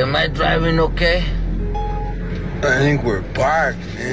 Am I driving okay? I think we're parked, man.